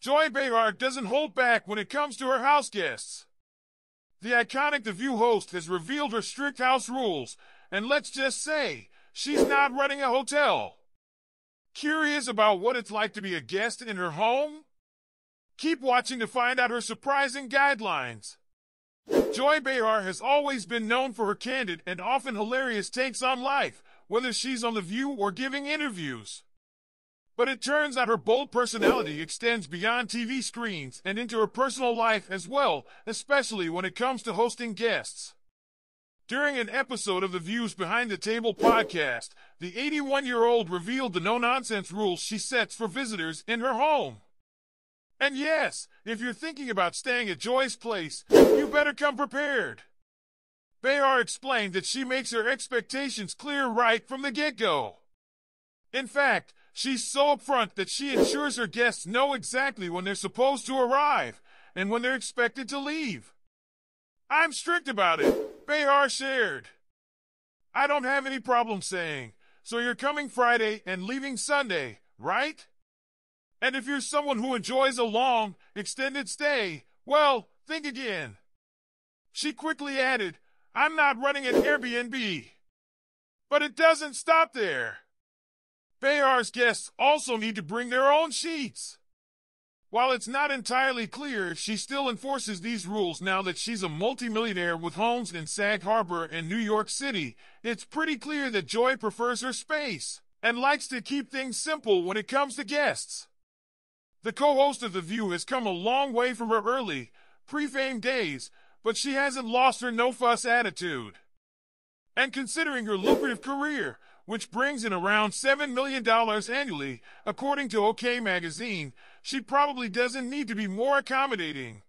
Joy Behar doesn't hold back when it comes to her house guests. The iconic The View host has revealed her strict house rules, and let's just say, she's not running a hotel. Curious about what it's like to be a guest in her home? Keep watching to find out her surprising guidelines. Joy Behar has always been known for her candid and often hilarious takes on life, whether she's on The View or giving interviews. But it turns out her bold personality extends beyond TV screens and into her personal life as well, especially when it comes to hosting guests. During an episode of the Views Behind the Table podcast, the 81 year old revealed the no nonsense rules she sets for visitors in her home. And yes, if you're thinking about staying at Joy's place, you better come prepared. Behar explained that she makes her expectations clear right from the get go. In fact, she's so upfront that she ensures her guests know exactly when they're supposed to arrive and when they're expected to leave. I'm strict about it, Behar shared. I don't have any problem saying, so you're coming Friday and leaving Sunday, right? And if you're someone who enjoys a long, extended stay, well, think again. She quickly added, I'm not running an Airbnb. But it doesn't stop there. Behar's guests also need to bring their own sheets. While it's not entirely clear, if she still enforces these rules now that she's a multimillionaire with homes in Sag Harbor and New York City. It's pretty clear that Joy prefers her space and likes to keep things simple when it comes to guests. The co-host of The View has come a long way from her early, pre-fame days, but she hasn't lost her no-fuss attitude. And considering her lucrative career, which brings in around $7 million annually, according to OK Magazine, she probably doesn't need to be more accommodating.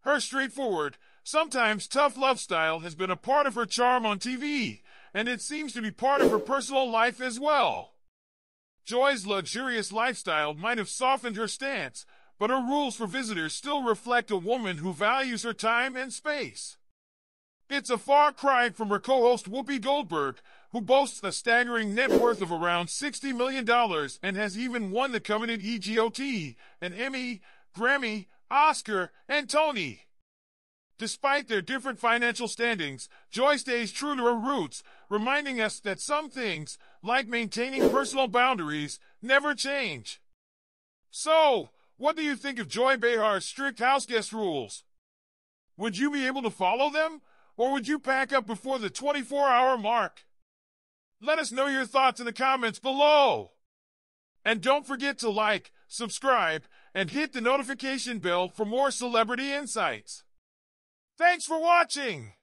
Her straightforward, sometimes tough love style has been a part of her charm on TV, and it seems to be part of her personal life as well. Joy's luxurious lifestyle might have softened her stance, but her rules for visitors still reflect a woman who values her time and space. It's a far cry from her co-host Whoopi Goldberg, who boasts a staggering net worth of around $60 million and has even won the coveted EGOT, an Emmy, Grammy, Oscar, and Tony. Despite their different financial standings, Joy stays true to her roots, reminding us that some things, like maintaining personal boundaries, never change. So, what do you think of Joy Behar's strict house guest rules? Would you be able to follow them, or would you pack up before the 24 hour mark? Let us know your thoughts in the comments below. And don't forget to like, subscribe, and hit the notification bell for more celebrity insights. Thanks for watching!